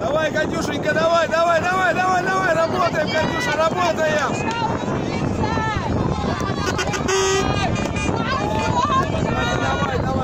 Давай, Катюшенька, давай, давай, давай, давай, давай, работаем, Катюша, работаем! Давай, давай, давай.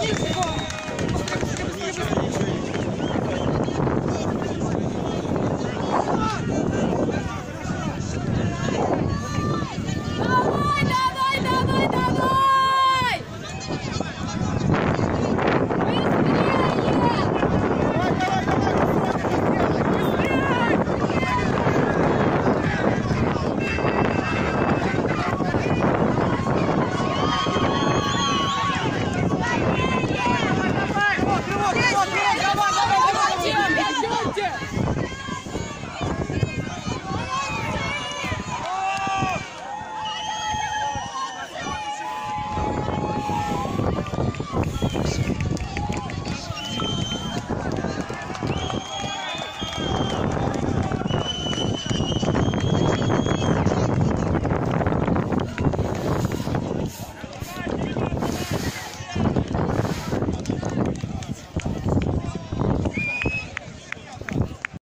Низко!